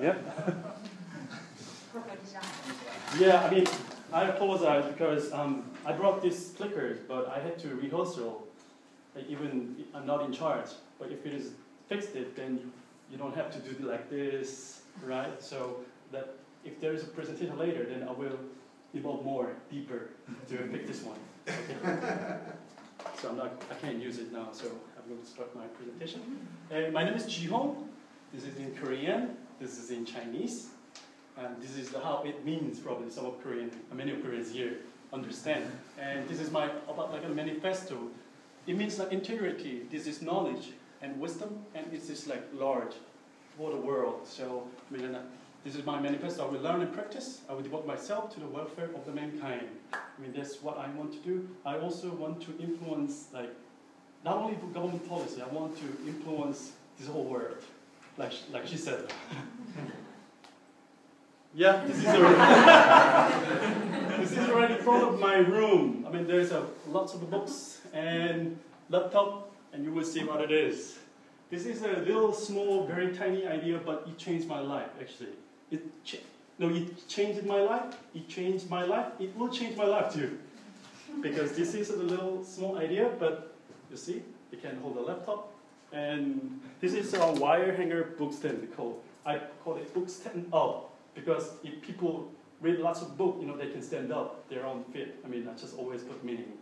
Yeah. yeah, I mean, I apologize because um, I brought these clickers, but I had to rehearsal. Like even I'm not in charge. But if it is fixed it, then you, don't have to do like this, right? So that if there is a presentation later, then I will evolve more deeper to pick this one. Okay. so I'm not, I can't use it now. So I'm going to start my presentation. Uh, my name is Ji Hong. This is in Korean. This is in Chinese. And this is how it means, probably some of Korean, many of Koreans here understand. And this is my, about like a manifesto. It means like integrity, this is knowledge and wisdom, and it is like large for the world. So, I mean, this is my manifesto. I will learn and practice. I will devote myself to the welfare of the mankind. I mean, that's what I want to do. I also want to influence, like, not only government policy, I want to influence this whole world, like, like she said. Yeah, this is already this is already in front of my room. I mean, there's a, lots of books and laptop, and you will see what it is. This is a little small, very tiny idea, but it changed my life. Actually, it no, it changed my life. It changed my life. It will change my life too, because this is a little small idea, but you see, it can hold a laptop, and this is a wire hanger book stand. I call it book stand up because if people read lots of books, you know, they can stand up their own feet. I mean, I just always put meaning.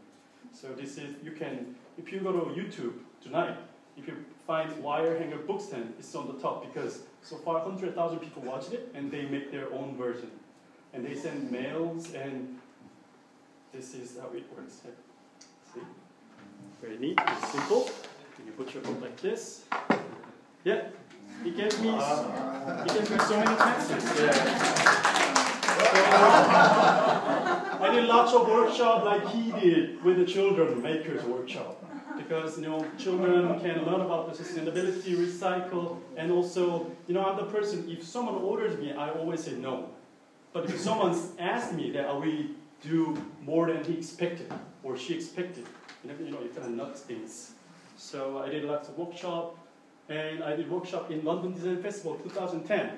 So this is, you can, if you go to YouTube tonight, if you find wire hanger book stand, it's on the top because so far 100,000 people watched it and they make their own version. And they send mails and this is how it works. See? Very neat, it's simple. You put your book like this. Yeah, he gave me, he gave me so many chances. Yeah. So, I did lots of workshop like he did with the children makers workshop because you know children can learn about the sustainability, recycle, and also you know I'm the person. If someone orders me, I always say no. But if someone asks me that I will do more than he expected or she expected, you know, you know, of nuts things. So I did lots of workshop and I did workshop in London Design Festival 2010.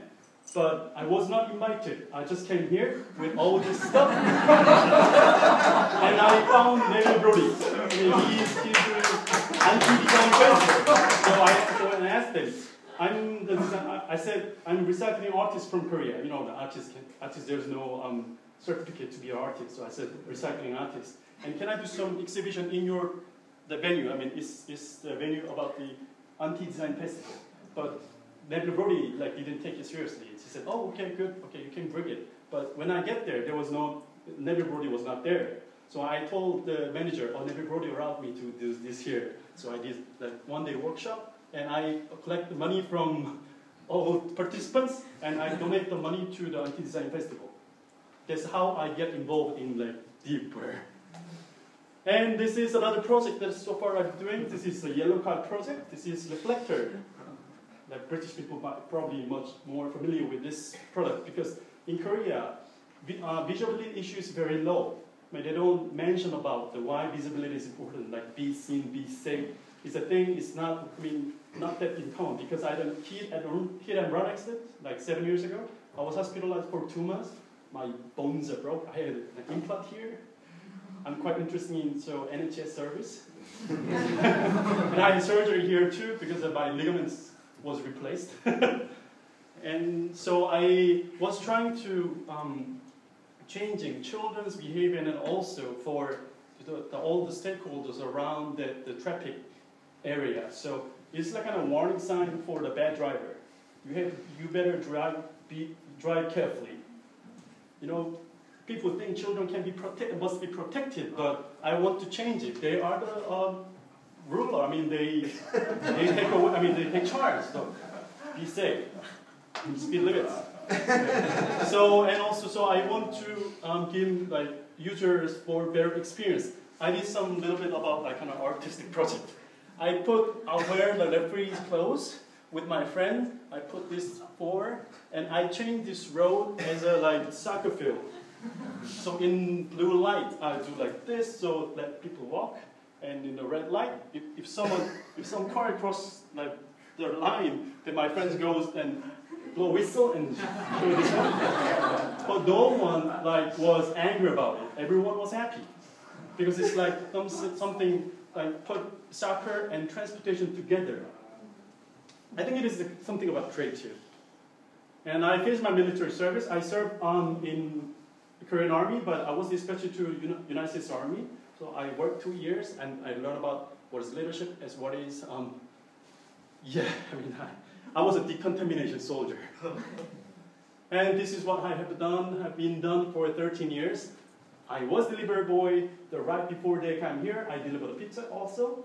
But I was not invited. I just came here with all this stuff. and I found Neville Brody. He's, he's anti-design. So I, so I asked him, I'm the design, I said, I'm recycling artist from Korea. You know, the artist, artist there's no um, certificate to be an artist. So I said, recycling artist. And can I do some exhibition in your, the venue? I mean, is, is the venue about the anti-design festival. But Neville Brody like didn't take it seriously. She said, "Oh, okay, good, okay, you can bring it." But when I get there, there was no Neville Brody was not there. So I told the manager, "Oh, Neville Brody allowed me to do this here." So I did like one day workshop, and I collect the money from all participants, and I donate the money to the anti-design festival. That's how I get involved in like deeper. And this is another project that so far I'm doing. This is a yellow card project. This is reflector. Like British people are probably much more familiar with this product because in Korea, uh, visibility issue is very low. I mean, they don't mention about the why visibility is important, like be seen, be safe. It's a thing, it's not, I mean, not that in common because I had a hit, hit and run accident like seven years ago. I was hospitalized for two months. My bones are broke. I had an implant here I'm quite interested in so NHS service. and I had surgery here too because my ligaments was replaced. and so I was trying to um, changing children's behavior and also for the, the, all the stakeholders around the, the traffic area. So it's like of warning sign for the bad driver. You have you better drive be, drive carefully. You know, people think children can be must be protected, but I want to change it. They are the um, ruler. I mean, they they take away. I mean, they take charge. So be safe. Speed limits. so and also, so I want to um, give like users for better experience. I did some little bit about like kind of artistic project. I put I wear the referee's clothes with my friend. I put this for, and I changed this road as a like soccer field. So in blue light, I do like this, so let people walk. And in the red light, if, if someone, if some car cross like the line, then my friend goes and blow whistle and. But no one like was angry about it. Everyone was happy because it's like some, something like put soccer and transportation together. I think it is something about trade too. And I finished my military service. I served um, in Korean Army, but I was dispatched to United States Army. So I worked two years and I learned about what is leadership as what is, um, yeah, I mean, I, I was a decontamination soldier. and this is what I have done, have been done for 13 years. I was delivery boy. The right before they came here, I delivered pizza also.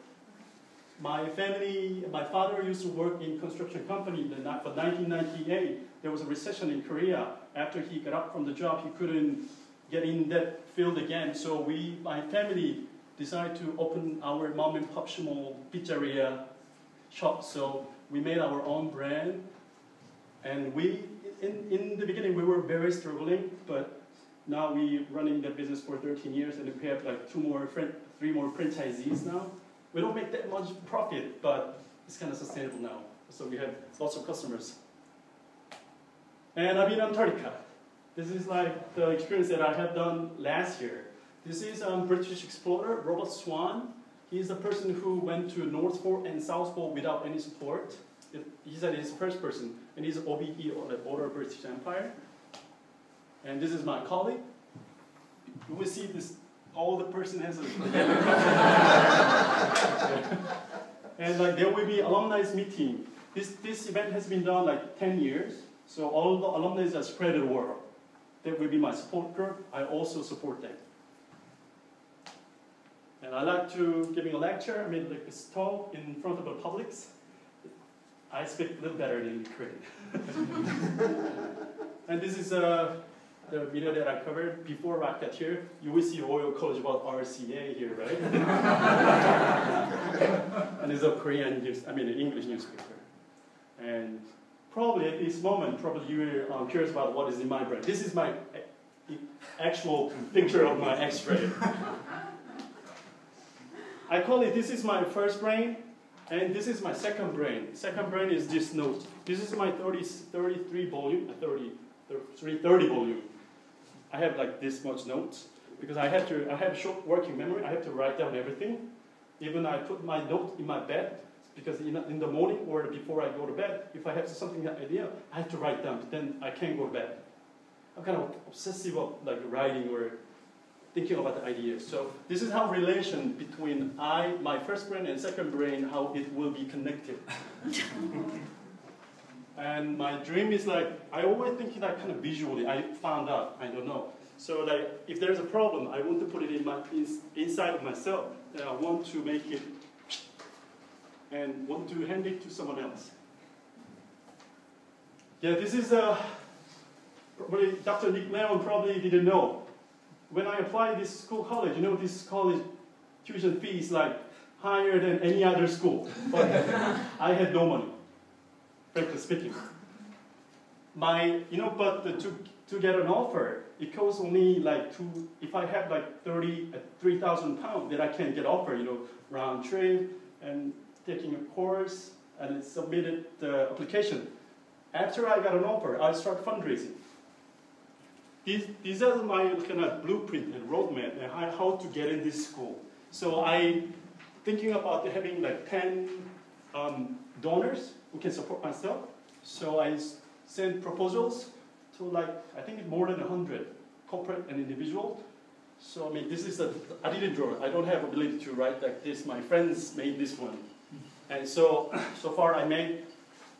My family, my father used to work in construction company. For 1998, there was a recession in Korea. After he got up from the job, he couldn't get in that field again. So we, my family, decided to open our mom and pop small pizzeria shop. So we made our own brand. And we, in, in the beginning, we were very struggling, but now we running the business for 13 years and we have like two more, three more franchisees now. We don't make that much profit, but it's kind of sustainable now. So we have lots of customers. And I've been on Antarctica. This is like the experience that I have done last year. This is um, British explorer Robert Swan. He's the person who went to North Pole and South Pole without any support. He said he's the first person, and he's OBE, or the Order of British Empire. And this is my colleague. You will see this, all the person has a... and like there will be alumni meeting. This, this event has been done like 10 years, so all the alumni are spread the world. That will be my support group. I also support them. And I like to giving a lecture, I mean like a talk in front of the public. I speak a little better than Korean. and this is uh, the video that I covered before Rocketeer. You will see Royal College about RCA here, right? and it's a Korean news, I mean an English newspaper. And probably at this moment, probably you're um, curious about what is in my brain. This is my actual picture of my x-ray. I call it, this is my first brain, and this is my second brain. Second brain is this note. This is my 30, 33 volume, uh, 30, 30, 30 volume. I have like this much notes, because I have to, I have short working memory, I have to write down everything. Even I put my note in my bed, because in, in the morning or before I go to bed, if I have something idea, I have to write down. Then I can't go to bed. I'm kind of obsessive of like writing or thinking about the ideas. So this is how relation between I, my first brain and second brain, how it will be connected. and my dream is like, I always think that kind of visually, I found out, I don't know. So like, if there's a problem, I want to put it in my, in, inside of myself, and I want to make it and want to hand it to someone else. Yeah, this is uh, probably Dr. Nick Leon probably didn't know. When I applied this school college, you know this college tuition fee is like higher than any other school. But I had no money, frankly speaking. My, you know, but to, to get an offer, it costs only like two, if I have like 30, uh, 3,000 pounds that I can get offer, you know, round trip and taking a course and submitted the application. After I got an offer, I start fundraising. These, these are my kind of blueprint and roadmap and how, how to get in this school. So I thinking about having like 10 um, donors who can support myself. So I sent proposals to like, I think more than 100 corporate and individual. So I mean, this is a, I didn't draw it. I don't have ability to write like this. My friends made this one. And so, so far I made,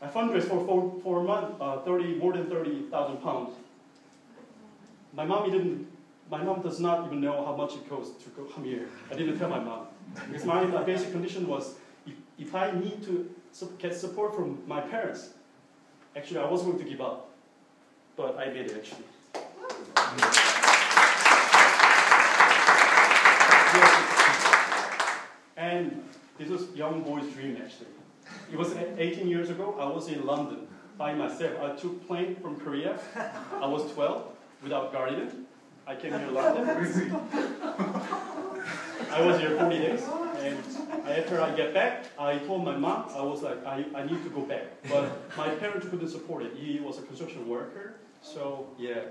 I fundraised for four, four months, uh, 30, more than 30,000 pounds. My mom didn't, my mom does not even know how much it costs to come here. I didn't tell my mom. Because my basic condition was, if, if I need to get support from my parents, actually I was going to give up. But I it actually. And this was young boy's dream, actually. It was 18 years ago. I was in London by myself. I took plane from Korea. I was 12 without guardian. I came here in London. I was here 40 days, and after I get back, I told my mom, I was like, I, I need to go back. But my parents couldn't support it. He was a construction worker, so yeah.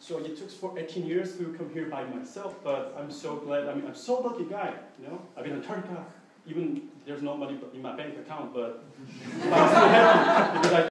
So it took for 18 years to come here by myself, but I'm so glad. I mean, I'm so lucky guy, you know? I've been a Turkish, even there's no money in my bank account, but I'm still happy because I